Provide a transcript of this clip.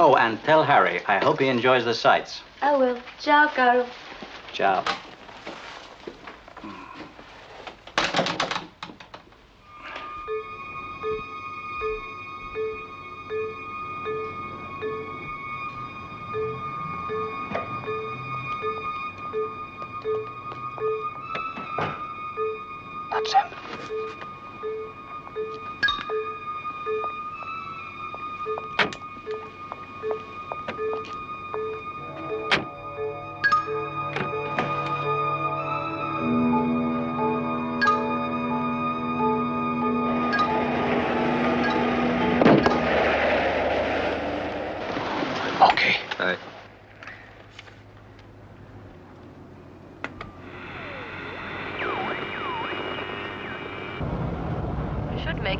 Oh, and tell Harry, I hope he enjoys the sights. I will. Ciao, Carol. Ciao. That's him. Okay. should make it.